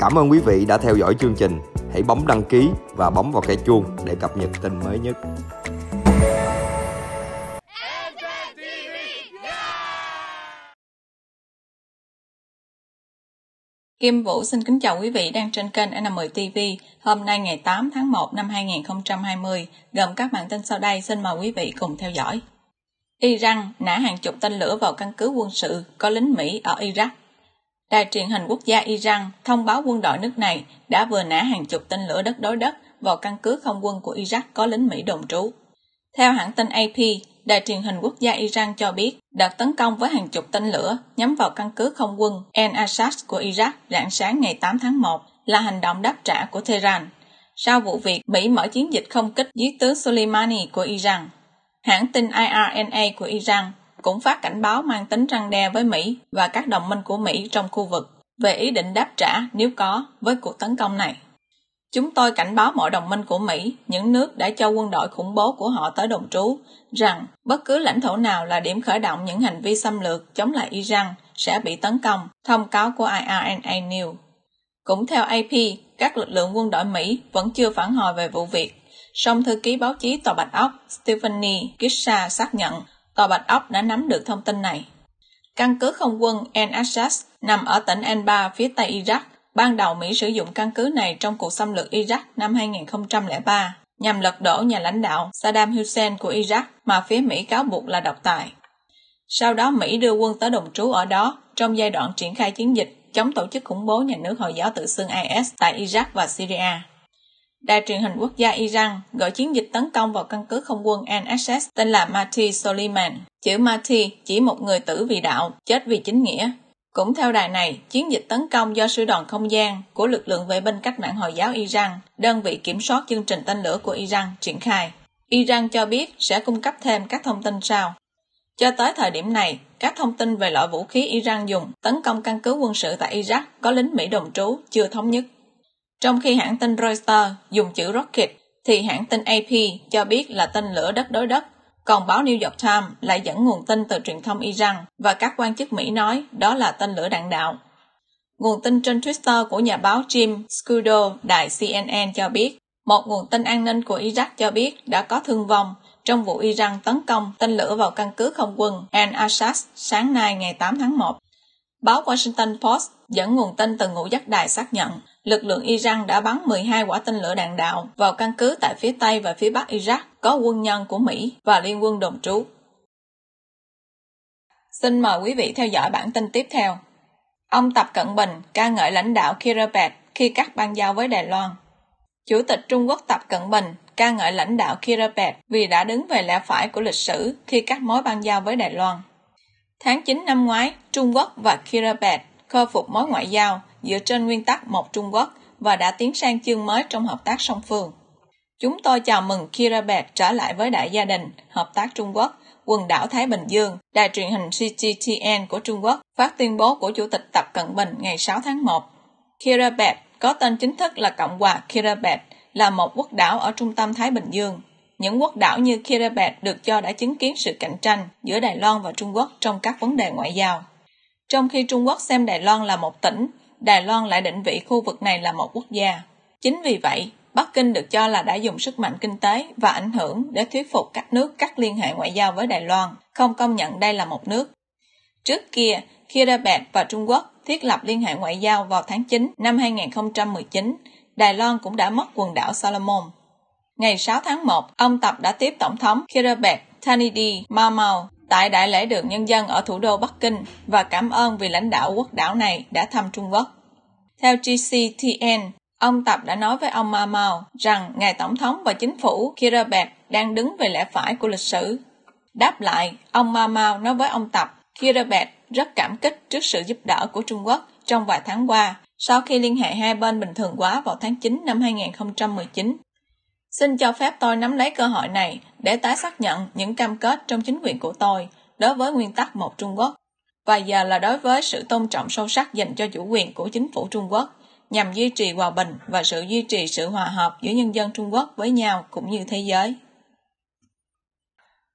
Cảm ơn quý vị đã theo dõi chương trình. Hãy bấm đăng ký và bấm vào cái chuông để cập nhật tin mới nhất. Kim Vũ xin kính chào quý vị đang trên kênh N10 TV. Hôm nay ngày 8 tháng 1 năm 2020, gồm các bản tin sau đây xin mời quý vị cùng theo dõi. Iran nã hàng chục tên lửa vào căn cứ quân sự có lính Mỹ ở Iraq. Đài truyền hình quốc gia Iran thông báo quân đội nước này đã vừa nã hàng chục tên lửa đất đối đất vào căn cứ không quân của Iraq có lính Mỹ đồn trú. Theo hãng tin AP, đài truyền hình quốc gia Iran cho biết đợt tấn công với hàng chục tên lửa nhắm vào căn cứ không quân El Asad của Iraq rạng sáng ngày 8 tháng 1 là hành động đáp trả của Tehran. Sau vụ việc Mỹ mở chiến dịch không kích dưới tướng Soleimani của Iran, hãng tin IRNA của Iran cũng phát cảnh báo mang tính răng đe với Mỹ và các đồng minh của Mỹ trong khu vực về ý định đáp trả nếu có với cuộc tấn công này. Chúng tôi cảnh báo mọi đồng minh của Mỹ, những nước đã cho quân đội khủng bố của họ tới đồn trú, rằng bất cứ lãnh thổ nào là điểm khởi động những hành vi xâm lược chống lại Iran sẽ bị tấn công, thông cáo của IRNA News. Cũng theo AP, các lực lượng quân đội Mỹ vẫn chưa phản hồi về vụ việc, song thư ký báo chí Tòa Bạch Ốc Stephanie Kissa xác nhận Tòa Bạch Ốc đã nắm được thông tin này. Căn cứ không quân El Assad nằm ở tỉnh Anbar phía tây Iraq. Ban đầu Mỹ sử dụng căn cứ này trong cuộc xâm lược Iraq năm 2003 nhằm lật đổ nhà lãnh đạo Saddam Hussein của Iraq mà phía Mỹ cáo buộc là độc tài. Sau đó Mỹ đưa quân tới đồng trú ở đó trong giai đoạn triển khai chiến dịch chống tổ chức khủng bố nhà nước Hồi giáo tự xưng IS tại Iraq và Syria. Đài truyền hình quốc gia Iran gọi chiến dịch tấn công vào căn cứ không quân NSS tên là Mati Soliman. Chữ Mati chỉ một người tử vì đạo, chết vì chính nghĩa. Cũng theo đài này, chiến dịch tấn công do sư đoàn không gian của lực lượng vệ binh cách mạng Hồi giáo Iran, đơn vị kiểm soát chương trình tên lửa của Iran, triển khai. Iran cho biết sẽ cung cấp thêm các thông tin sau. Cho tới thời điểm này, các thông tin về loại vũ khí Iran dùng tấn công căn cứ quân sự tại Iraq có lính Mỹ đồng trú chưa thống nhất. Trong khi hãng tin Reuters dùng chữ rocket, thì hãng tin AP cho biết là tên lửa đất đối đất, còn báo New York Times lại dẫn nguồn tin từ truyền thông Iran và các quan chức Mỹ nói đó là tên lửa đạn đạo. Nguồn tin trên Twitter của nhà báo Jim Scudo đài CNN cho biết, một nguồn tin an ninh của Iraq cho biết đã có thương vong trong vụ Iran tấn công tên lửa vào căn cứ không quân Al Assad sáng nay ngày 8 tháng 1. Báo Washington Post dẫn nguồn tin từ ngũ giác đài xác nhận lực lượng Iran đã bắn 12 quả tên lửa đạn đạo vào căn cứ tại phía Tây và phía Bắc Iraq có quân nhân của Mỹ và liên quân đồn trú. Xin mời quý vị theo dõi bản tin tiếp theo. Ông Tập Cận Bình ca ngợi lãnh đạo Kiribati khi cắt băng giao với Đài Loan. Chủ tịch Trung Quốc Tập Cận Bình ca ngợi lãnh đạo Kiribati vì đã đứng về lẽ phải của lịch sử khi cắt mối băng giao với Đài Loan. Tháng 9 năm ngoái, Trung Quốc và Kiribati khôi phục mối ngoại giao dựa trên nguyên tắc một Trung Quốc và đã tiến sang chương mới trong hợp tác song phương. Chúng tôi chào mừng Kiribati trở lại với đại gia đình, hợp tác Trung Quốc, quần đảo Thái Bình Dương, đài truyền hình CGTN của Trung Quốc phát tuyên bố của Chủ tịch Tập Cận Bình ngày 6 tháng 1. Kiribati có tên chính thức là Cộng hòa Kiribati, là một quốc đảo ở trung tâm Thái Bình Dương. Những quốc đảo như Kiribati được cho đã chứng kiến sự cạnh tranh giữa Đài Loan và Trung Quốc trong các vấn đề ngoại giao. Trong khi Trung Quốc xem Đài Loan là một tỉnh, Đài Loan lại định vị khu vực này là một quốc gia. Chính vì vậy, Bắc Kinh được cho là đã dùng sức mạnh kinh tế và ảnh hưởng để thuyết phục các nước cắt liên hệ ngoại giao với Đài Loan, không công nhận đây là một nước. Trước kia, Kiribati và Trung Quốc thiết lập liên hệ ngoại giao vào tháng 9 năm 2019, Đài Loan cũng đã mất quần đảo Solomon. Ngày 6 tháng 1, ông Tập đã tiếp Tổng thống Kiribati Tanidi Mamau tại Đại lễ đường Nhân dân ở thủ đô Bắc Kinh và cảm ơn vì lãnh đạo quốc đảo này đã thăm Trung Quốc. Theo GCTN, ông Tập đã nói với ông Ma Mao rằng ngài Tổng thống và chính phủ Kiribati đang đứng về lẽ phải của lịch sử. Đáp lại, ông Ma Mao nói với ông Tập, Kiribati rất cảm kích trước sự giúp đỡ của Trung Quốc trong vài tháng qua sau khi liên hệ hai bên bình thường hóa vào tháng 9 năm 2019. Xin cho phép tôi nắm lấy cơ hội này để tái xác nhận những cam kết trong chính quyền của tôi đối với nguyên tắc một Trung Quốc và giờ là đối với sự tôn trọng sâu sắc dành cho chủ quyền của chính phủ Trung Quốc nhằm duy trì hòa bình và sự duy trì sự hòa hợp giữa nhân dân Trung Quốc với nhau cũng như thế giới.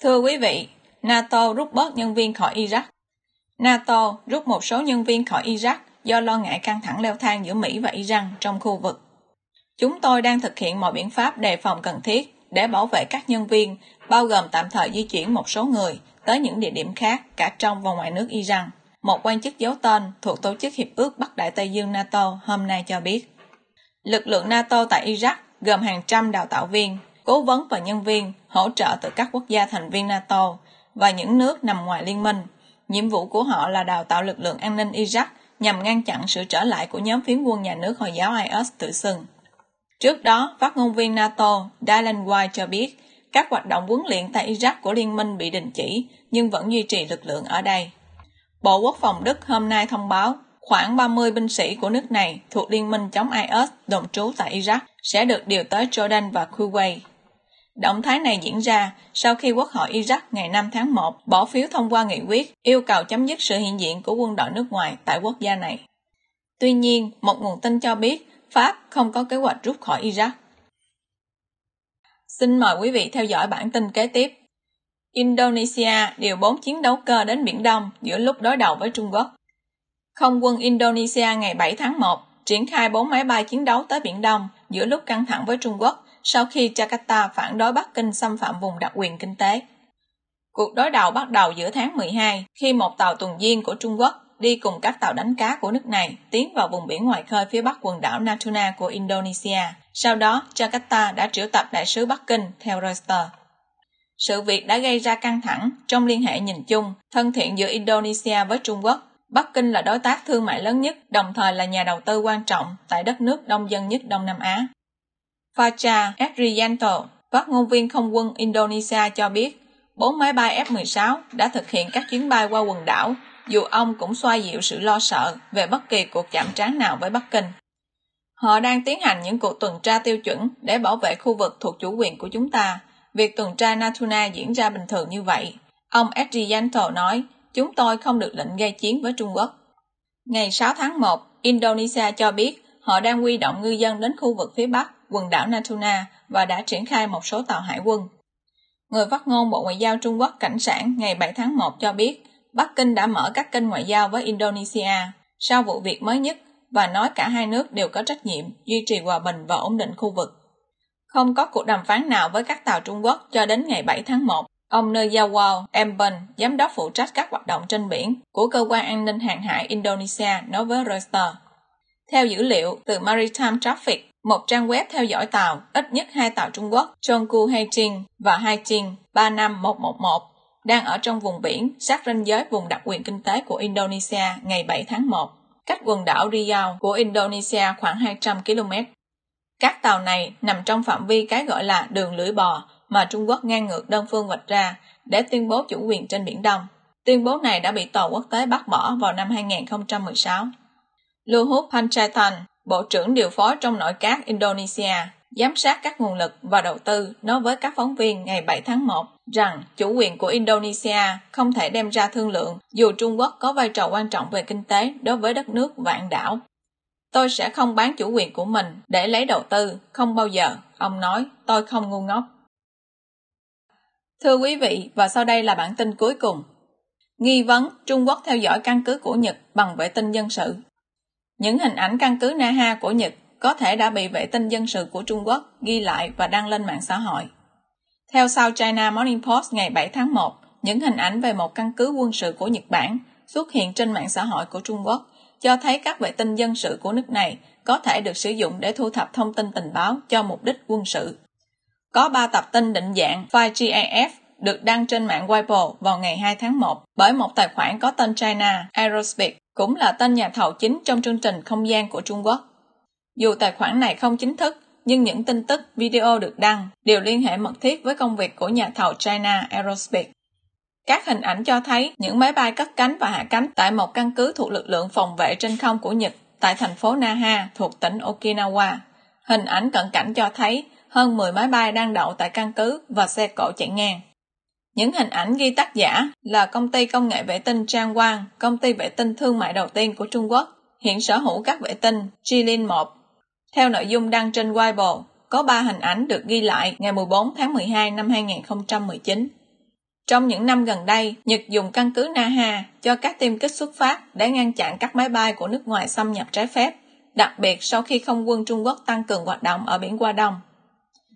Thưa quý vị, NATO rút bớt nhân viên khỏi Iraq. NATO rút một số nhân viên khỏi Iraq do lo ngại căng thẳng leo thang giữa Mỹ và Iran trong khu vực. Chúng tôi đang thực hiện mọi biện pháp đề phòng cần thiết để bảo vệ các nhân viên, bao gồm tạm thời di chuyển một số người tới những địa điểm khác cả trong và ngoài nước Iran. Một quan chức giấu tên thuộc Tổ chức Hiệp ước Bắc Đại Tây Dương NATO hôm nay cho biết. Lực lượng NATO tại Iraq gồm hàng trăm đào tạo viên, cố vấn và nhân viên hỗ trợ từ các quốc gia thành viên NATO và những nước nằm ngoài liên minh. Nhiệm vụ của họ là đào tạo lực lượng an ninh Iraq nhằm ngăn chặn sự trở lại của nhóm phiến quân nhà nước Hồi giáo IS tự xưng. Trước đó, phát ngôn viên NATO Dylan White cho biết các hoạt động huấn luyện tại Iraq của liên minh bị đình chỉ nhưng vẫn duy trì lực lượng ở đây. Bộ Quốc phòng Đức hôm nay thông báo khoảng 30 binh sĩ của nước này thuộc liên minh chống IS đồn trú tại Iraq sẽ được điều tới Jordan và Kuwait. Động thái này diễn ra sau khi Quốc hội Iraq ngày 5 tháng 1 bỏ phiếu thông qua nghị quyết yêu cầu chấm dứt sự hiện diện của quân đội nước ngoài tại quốc gia này. Tuy nhiên, một nguồn tin cho biết Pháp không có kế hoạch rút khỏi Iraq. Xin mời quý vị theo dõi bản tin kế tiếp. Indonesia điều 4 chiến đấu cơ đến Biển Đông giữa lúc đối đầu với Trung Quốc. Không quân Indonesia ngày 7 tháng 1 triển khai 4 máy bay chiến đấu tới Biển Đông giữa lúc căng thẳng với Trung Quốc sau khi Jakarta phản đối Bắc Kinh xâm phạm vùng đặc quyền kinh tế. Cuộc đối đầu bắt đầu giữa tháng 12 khi một tàu tuần duyên của Trung Quốc đi cùng các tàu đánh cá của nước này tiến vào vùng biển ngoài khơi phía bắc quần đảo Natuna của Indonesia. Sau đó, Jakarta đã triệu tập đại sứ Bắc Kinh theo Reuters. Sự việc đã gây ra căng thẳng trong liên hệ nhìn chung, thân thiện giữa Indonesia với Trung Quốc. Bắc Kinh là đối tác thương mại lớn nhất, đồng thời là nhà đầu tư quan trọng tại đất nước đông dân nhất Đông Nam Á. Facha Adrianto, phát ngôn viên không quân Indonesia cho biết, bốn máy bay F-16 đã thực hiện các chuyến bay qua quần đảo, dù ông cũng xoa dịu sự lo sợ về bất kỳ cuộc chạm trán nào với Bắc Kinh. Họ đang tiến hành những cuộc tuần tra tiêu chuẩn để bảo vệ khu vực thuộc chủ quyền của chúng ta. Việc tuần tra Natuna diễn ra bình thường như vậy. Ông Edrianto nói, chúng tôi không được lệnh gây chiến với Trung Quốc. Ngày 6 tháng 1, Indonesia cho biết họ đang huy động ngư dân đến khu vực phía Bắc quần đảo Natuna và đã triển khai một số tàu hải quân. Người phát ngôn Bộ Ngoại giao Trung Quốc Cảnh sản ngày 7 tháng 1 cho biết Bắc Kinh đã mở các kênh ngoại giao với Indonesia sau vụ việc mới nhất và nói cả hai nước đều có trách nhiệm duy trì hòa bình và ổn định khu vực. Không có cuộc đàm phán nào với các tàu Trung Quốc cho đến ngày 7 tháng 1. Ông Nerjawal Emben, giám đốc phụ trách các hoạt động trên biển của Cơ quan An ninh Hàng hải Indonesia nói với Reuters. Theo dữ liệu từ Maritime Traffic, một trang web theo dõi tàu, ít nhất hai tàu Trung Quốc, Chongku Haiting và Haiting 35111, đang ở trong vùng biển sát ranh giới vùng đặc quyền kinh tế của Indonesia ngày 7 tháng 1, cách quần đảo Riau của Indonesia khoảng 200 km. Các tàu này nằm trong phạm vi cái gọi là đường lưỡi bò mà Trung Quốc ngang ngược đơn phương vạch ra để tuyên bố chủ quyền trên Biển Đông. Tuyên bố này đã bị tòa quốc tế bác bỏ vào năm 2016. Luhut Panjaitan, Bộ trưởng điều phối trong nội các Indonesia, giám sát các nguồn lực và đầu tư nói với các phóng viên ngày 7 tháng 1 rằng chủ quyền của Indonesia không thể đem ra thương lượng dù Trung Quốc có vai trò quan trọng về kinh tế đối với đất nước vạn đảo. Tôi sẽ không bán chủ quyền của mình để lấy đầu tư, không bao giờ, ông nói, tôi không ngu ngốc. Thưa quý vị, và sau đây là bản tin cuối cùng. Nghi vấn Trung Quốc theo dõi căn cứ của Nhật bằng vệ tinh dân sự những hình ảnh căn cứ Naha của Nhật có thể đã bị vệ tinh dân sự của Trung Quốc ghi lại và đăng lên mạng xã hội. Theo South China Morning Post ngày 7 tháng 1, những hình ảnh về một căn cứ quân sự của Nhật Bản xuất hiện trên mạng xã hội của Trung Quốc cho thấy các vệ tinh dân sự của nước này có thể được sử dụng để thu thập thông tin tình báo cho mục đích quân sự. Có ba tập tin định dạng file GIF được đăng trên mạng Weibo vào ngày 2 tháng 1 bởi một tài khoản có tên China Aerospace cũng là tên nhà thầu chính trong chương trình không gian của Trung Quốc. Dù tài khoản này không chính thức, nhưng những tin tức, video được đăng đều liên hệ mật thiết với công việc của nhà thầu China Aerospace. Các hình ảnh cho thấy những máy bay cất cánh và hạ cánh tại một căn cứ thuộc lực lượng phòng vệ trên không của Nhật tại thành phố Naha thuộc tỉnh Okinawa. Hình ảnh cận cảnh cho thấy hơn 10 máy bay đang đậu tại căn cứ và xe cộ chạy ngang. Những hình ảnh ghi tác giả là công ty công nghệ vệ tinh Trang Quang, công ty vệ tinh thương mại đầu tiên của Trung Quốc, hiện sở hữu các vệ tinh Jilin 1. Theo nội dung đăng trên Weibo, có 3 hình ảnh được ghi lại ngày 14 tháng 12 năm 2019. Trong những năm gần đây, Nhật dùng căn cứ Naha cho các tiêm kích xuất phát để ngăn chặn các máy bay của nước ngoài xâm nhập trái phép, đặc biệt sau khi không quân Trung Quốc tăng cường hoạt động ở biển Hoa Đông.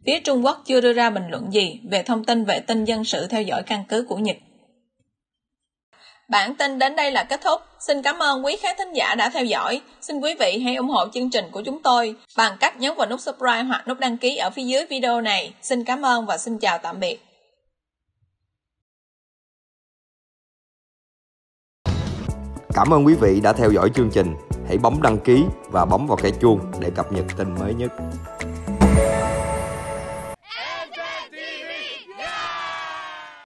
Phía Trung Quốc chưa đưa ra bình luận gì về thông tin vệ tinh dân sự theo dõi căn cứ của Nhật. Bản tin đến đây là kết thúc. Xin cảm ơn quý khán thính giả đã theo dõi. Xin quý vị hãy ủng hộ chương trình của chúng tôi bằng cách nhấn vào nút subscribe hoặc nút đăng ký ở phía dưới video này. Xin cảm ơn và xin chào tạm biệt. Cảm ơn quý vị đã theo dõi chương trình. Hãy bấm đăng ký và bấm vào cái chuông để cập nhật tin mới nhất.